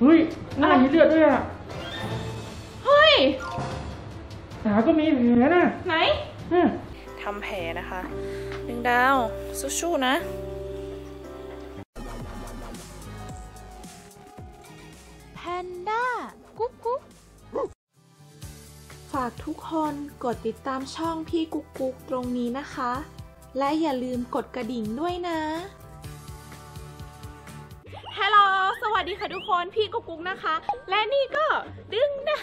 เฮ้ยหน้ามีเลือดด้วยอะเฮ้ยขาก็มีแผลนะไหนเนี่ยทำแผลนะคะหนึ่งดาวสู้ๆนะแพนด้ากุ๊กกุ๊กฝากทุกคนกดติดตามช่องพี่กุ๊กกุ๊กตรงนี้นะคะ และอย่าลืมกดกระดิ่งด้วยนะ ดีค่ะทุกคนพี่กุ๊กกุ๊กนะคะ และนี่ก็ดึงนะ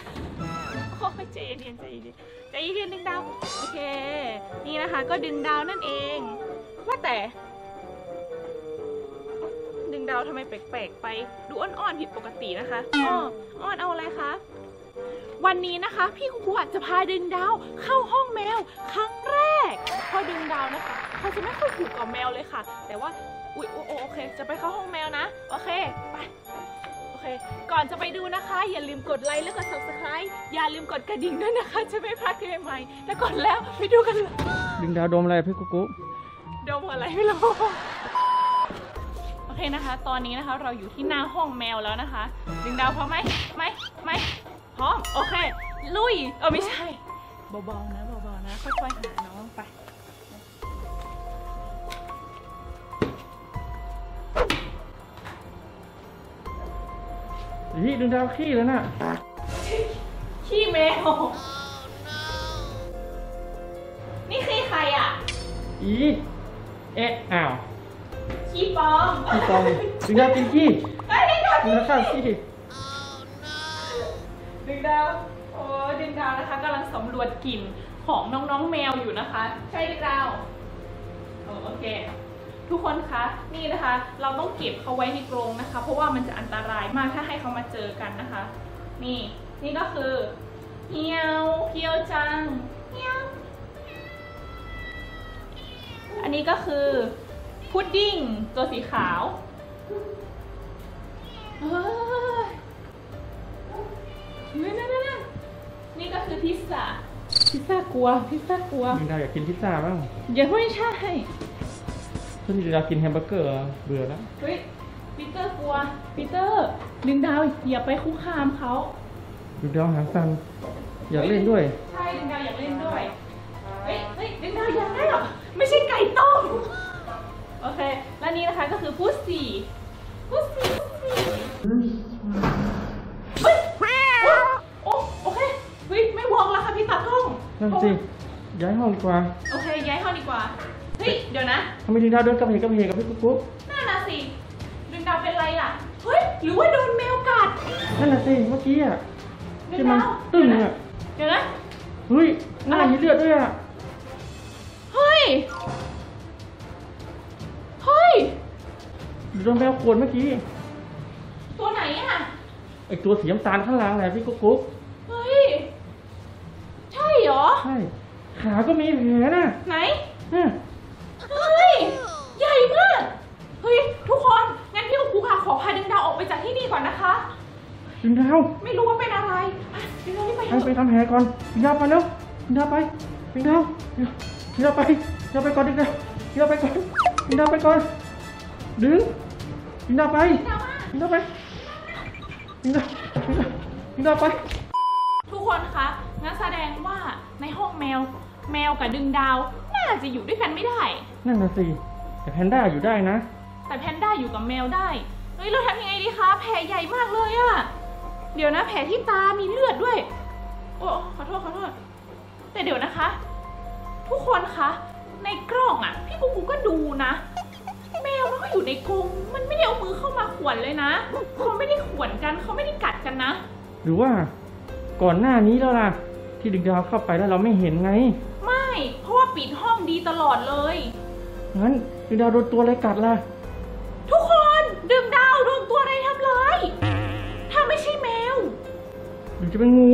โอ้ยใจเย็นๆใจเย็นใจเย็นดึงดาวโอเค นี่นะคะก็ดึงดาวนั่นเอง ว่าแต่ ดึงดาวทำไมแปลกๆไป ดูอ่อนๆผิดปกตินะคะอ้ออ่อนเอาอะไรคะวันนี้นะคะ พี่กุ๊กกุ๊กจะพาดึงดาวเข้าห้องแมวครั้งแรก วนะคะ เขาจะไม่ค่อยถูกกับแมวเลยค่ะ แต่ว่า อุ๊ยโอโอโอเค จะไปเข้าห้องแมวนะ โอเค ไป โอเค ก่อนจะไปดูนะคะ อย่าลืมกดไลค์และกด subscribe อย่าลืมกดกระดิ่งด้วยนะคะ จะไม่พลาดคลิปใหม่ๆแล้วกดแล้วไปดูกันเลยดึงดาวดมอะไรพี่กุ๊กกุ๊กดมอะไรไม่รู้ โอเคนะคะ ตอนนี้นะคะเราอยู่ที่หน้าห้องแมวแล้วนะคะ ดึงดาวพร้อมไหมไหมไหมพร้อม โอเค ลุย เออไม่ใช่ เบาๆนะ เบาๆนะ ค่อยๆหาน้องไป นี่ดึงดาวขี้แล้วน่ะ ขี้แมว นี่ขี้ใครอะ อีเอ๊ะอ้าวขี้ปลอมขี้ปองดึงดาวกินขี้ไอ้ยดึงดาวดึงดาวข้าวขี้ดึงดาวโอ้ดึงดาวนะคะกำลังสำรวจกลิ่นของน้องๆแมวอยู่นะคะ ใช่ดึงดาวโอ้โอเค ทุกคนคะนี่นะคะ เราต้องเก็บเขาไว้ในกรงนะคะ เพราะว่ามันจะอันตรายมากถ้าให้เขามาเจอกันนะคะ นี่นี่ก็คือเฮียวเพียวจังเฮียวอันนี้ก็คือพุดดิ้งตัวสีขาวเฮ้ยนี่นนนนี่ก็คือพิซซ่าพิซซ่ากลัวพิซซ่ากลัวดึงดาวอยากกินพิซซ่าบ้างอย่าไม่ใช่ ถ้าดึงดาวกินแฮมเบอร์เกอร์เหรอเบื่อแล้ว เฮ้ยปีเตอร์กลัวปีเตอร์ดึงดาวอย่าไปคุกคามเขาดึงดาวหางสันอยากเล่นด้วย ใช่ดึงดาวอยากเล่นด้วยเฮ้ยเฮ้ยดึงดาวอยากได้หรอไม่ใช่ไก่ต้มโอเค แล้วนี่นะคะก็คือพุสซี่พุสซี่พุสซี่เฮ้ยโอ้โอเคเฮ้ยไม่วอกแล้วค่ะพี่ตากล้องนั่นสิย้ายห้องดีกว่า โอเค ย้ายห้องดีกว่าเฮ้ยเดี๋ยวนะทำไมดึงดาวเดินกระเพกกระเพกกับพี่กุ๊กกุ๊กน่าน่ะสิดึงดาวเป็นไรอะเฮ้ยหรือว่าโดนแมวกัดนั่นน่ะสิเมื่อกี้อะดึที่งมันดาวตึ้งอะเดี๋ยวนะเฮ้ยหน้ามีเลือดด้วยอะเฮ้ยเฮ้ยโดนแมวขวนเมื่อกี้ตัวไหนอะไอตัวสีน้ำตาลข้างหล่างแหละพี่กุ๊กกุ๊กเฮ้ยใช่เหรอใช่ขาก็มีแผลนะไหนเนี่ย เฮ้ย ใหญ่มาก เฮ้ย ทุกคน งั้นพี่ครูค่ะขอพาดึงดาวออกไปจากที่นี่ก่อนนะคะ ดึงดาวไม่รู้ว่าเป็นอะไรอะดึงดาวรีบไปไปไปทำแผลก่อนดึงดาวไปแล้วดึงดาวไปดึงดาวดึงดาวไปดึงดาวไปก่อนดึงดาวดึงดาวไปก่อนดึงดาวไปก่อนดึงดึงดาวไปดึงดาวมาดึงดาวไปดึงดาวดึงดาวดึงดาวไปทุกคนคะงั้นแสดงว่าในห้องแมว แมวกับดึงดาว น่าจะอยู่ด้วยกันไม่ได้ นั่นน่ะสิแต่แพนด้าอยู่ได้นะ แต่แพนด้าอยู่กับแมวได้ เฮ้ยเราทำยังไงดีคะ แผลใหญ่มากเลยอะ เดี๋ยวนะแผลที่ตามีเลือดด้วย โอ้ขอโทษขอโทษ แต่เดี๋ยวนะคะ ทุกคนคะ ในกล้องอะพี่กูกูก็ดูนะ แมวมันก็อยู่ในกรงมันไม่ได้เอามือเข้ามาข่วนเลยนะเขาไม่ได้ข่วนกันเขาไม่ได้กัดกันนะ หรือว่าก่อนหน้านี้แล้วล่ะ ที่ดึงดาวเข้าไปแล้วเราไม่เห็นไง ไม่ เพราะว่าปิดห้องดีตลอดเลย งั้นดึงดาวโดนตัวอะไรกัดล่ะ หรือจะเป็นงู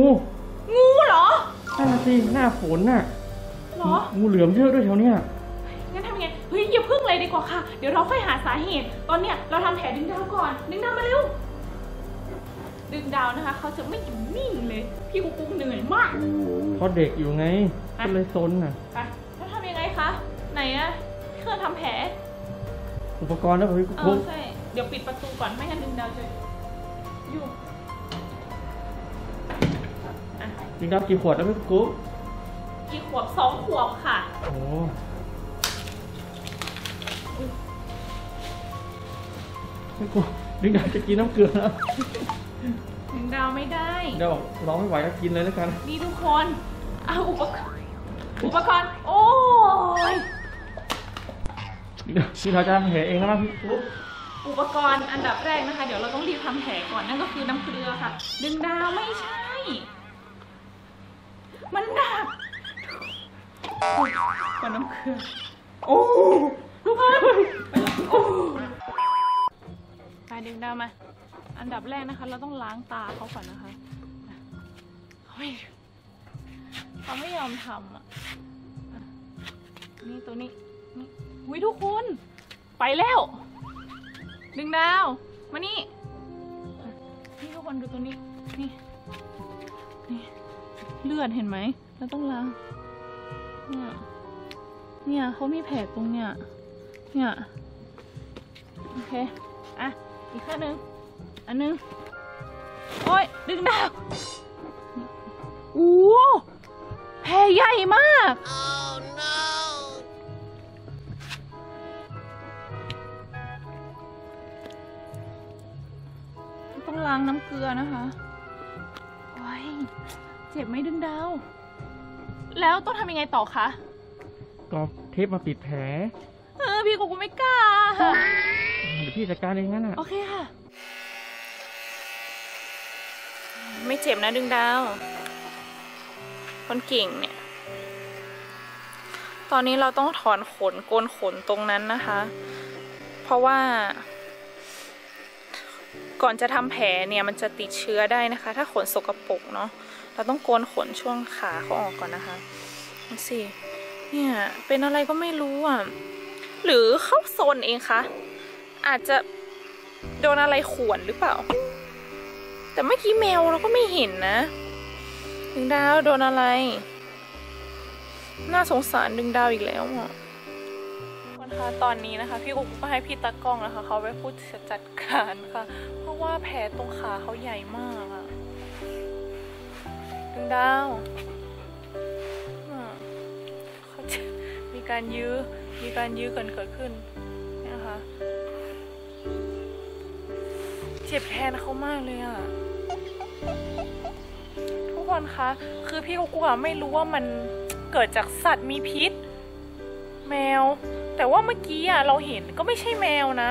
งูเหรอนั่นน่ะสิหน้าฝนน่ะเหรองูเหลือมเยอะด้วยแถวเนี้ยงั้นทำยังไงเฮ้ยอย่าพึ่งเลยดีกว่าค่ะ เดี๋ยวเราค่อยหาสาเหตุ ตอนเนี้ยเราทำแผลดึงดาวก่อน ดึงดาวมาเร็ว ดึงดาวนะคะเขาจะไม่อยู่นิ่งเลย พี่กุ๊กกุ๊กเหนื่อยมากเพราะเด็กอยู่ไงก็เลยซนน่ะไปแล้วทำยังไงคะ ไหนอะเครื่องทำแผล อุปกรณ์แล้วพี่กุ๊กเอกุ๊อกใช่ เดี๋ยวปิดประตูก่อนไม่งั้นดึงดาวจะ อะดึงดาวกี่ขวดแล้วพี่กุ๊กกี่ขวบสองขวบค่ะ โอ้พี่กุ๊กดึงดาวจะกินน้ำเกลือแล้วถึงดาวไม่ได้เดี๋ยวร้องไม่ไหวก็กินเลยแล้วกัน นี่ทุกคนเอาอุปกรณ์อุปกรณ์ โอ้ยดึงดาวพี่ดาวจะทำแผลเองแล้วนะพี่กุ๊กอุปกรณ์อันดับแรกนะคะ เดี๋ยวเราต้องรีบทำแผลก่อนนั่นก็คือน้ำเกลือค่ะ ดึงดาวไม่ใช่ มันหนักกว่าน้ำเกลือโอ้ทุกคนโอ้ไปดึงดาวมา อันดับแรกนะคะ เราต้องล้างตาเขาก่อนนะคะเขาไม่เขาไม่ยอมทำอะอะนี่ตัวนี้ นี่หุยทุกคน ไปแล้ว ดึงดาว มานี่อะนี่ทุกคนดูตัวนี้ นี่นี่ เลือดเห็นไหมเราต้องล้างเนี่ยเนี่ยเขามีแผลตรงเนี่ยเนี่ยโอเคอะอีกข้างหนึ่งอันหนึงโอ้ยดึงดาวโอ้โหแผลใหญ่มากต้องล้างน้ำเกลือนะคะ เจ็บไหมดึงดาว แล้วต้องทำยังไงต่อคะก็เทปมาปิดแผลเออพี่กูกูไม่กล้าเดี๋ยวพี่จัดการเองงั้นอะ โอเคค่ะ ไม่เจ็บนะดึงดาว คนเก่งเนี่ย ตอนนี้เราต้องถอนขนโกนขนตรงนั้นนะคะ เพราะว่า ก่อนจะทำแผลเนี่ยมันจะติดเชื้อได้นะคะ ถ้าขนสกปรกเนาะ เราต้องโกนขนช่วงขาเขาออกก่อนนะคะดูสิเนี่ยเป็นอะไรก็ไม่รู้อะหรือเข้าโซนเองคะอาจจะโดนอะไรข่วนหรือเปล่า แต่เมื่อกี้แมวเราก็ไม่เห็นนะ ดึงดาวโดนอะไร น่าสงสารดึงดาวอีกแล้วอะคะตอนนี้นะคะ พี่กุ๊กก็ให้พี่ตากล้องนะคะเขาไปพูดจัดการค่ะ เพราะว่าแผลตรงขาเขาใหญ่มากอะ ดึงดาวเขาจะมีการยื้อ มีการยื้อกันเกิดขึ้นนี่นะคะเจ็บแทนเขามากเลยอะทุกคนคะ คือพี่กุ๊กอะไม่รู้ว่ามันเกิดจากสัตว์มีพิษ แมว แต่ว่าเมื่อกี้อะเราเห็นก็ไม่ใช่แมวนะ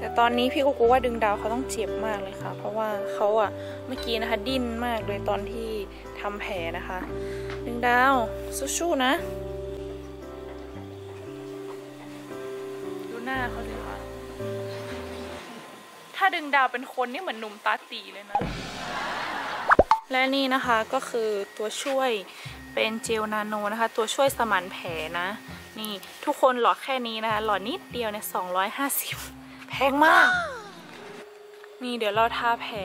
แต่ตอนนี้พี่กุ๊กว่าดึงดาวเขาต้องเจ็บมากเลยค่ะ เพราะว่าเขาอะเมื่อกี้นะคะดิ้นมากเลยตอนที่ทำแผลนะคะ ดึงดาวสู้ๆนะ ดูหน้าเขาสิค่ะถ้าดึงดาวเป็นคนนี่เหมือนหนุ่มตาตีเลยนะ และนี่นะคะก็คือตัวช่วยเป็นเจลนาโนนะคะ ตัวช่วยสมานแผลนะ นี่ทุกคนหลอดแค่นี้นะคะ หลอดนิดเดียวเนี่ย250 แพงมาก นี่เดี๋ยวเราทาแผล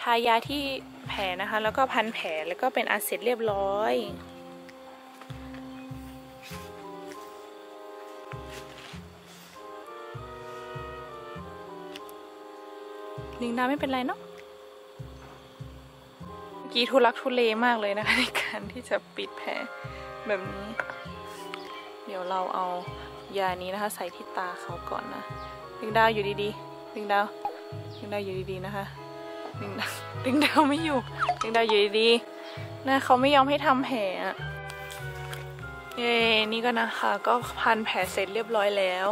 ทายาที่แผลนะคะ แล้วก็พันแผลแล้วก็เป็นอันเสร็จเรียบร้อย ลิงดาไม่เป็นไรเนาะเมื่อกี้ทุลักทุเลมากเลยนะคะในการที่จะปิดแผลแบบนี้ เดี๋ยวเราเอายานี้นะคะ ใส่ที่ตาเขาก่อนนะ ลิงดาวอยู่ดีๆลิงดาวลิงดาวอยู่ดีๆนะคะลิงดาวลิงดาวไม่อยู่ลิงดาวอยู่ดีๆนะเขาไม่ยอมให้ทำแผลอะเย้นี่ก็นะคะ ก็พันแผลเสร็จเรียบร้อยแล้ว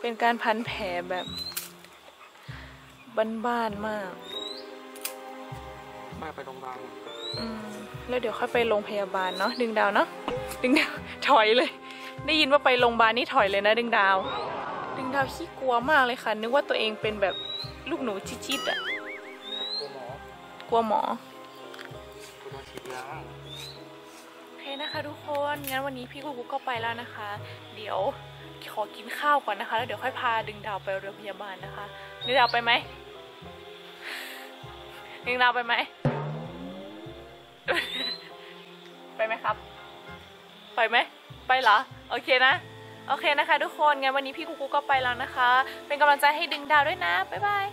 เป็นการพันแผลแบบบ้านๆมากมาไปโรงพยาบาลอืมแล้วเดี๋ยวค่อยไปโรงพยาบาลเนาะดึงดาวเนาะดึงดาวถอยเลย ได้ยินว่าไปโรงพยาบาลนี่ถอยเลยนะดึงดาว ดึงดาวขี้กลัวมากเลยค่ะ นึกว่าตัวเองเป็นแบบลูกหนูจิดๆอะตัวหมอ กลัวหมอฉีดยาโอเคนะคะทุกคน งั้นวันนี้พี่กุ๊กก็ไปแล้วนะคะ เดี๋ยวขอกินข้าวก่อนนะคะ แล้วเดี๋ยวค่อยพาดึงดาวไปโรงพยาบาลนะคะ ดึงดาวไปไหมดึงดาวไปไหม ไปไหมครับ ไปไหม ไปเหรอ โอเคนะ โอเคนะคะ ทุกคนงั้นวันนี้พี่กู๊กกุ๊กก็ไปแล้วนะคะ เป็นกำลังใจให้ดึงดาวด้วยนะ บ๊ายบาย